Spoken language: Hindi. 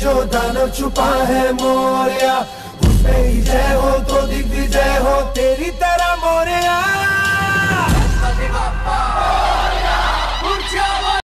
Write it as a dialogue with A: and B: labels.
A: जो दानव छुपा है मोरिया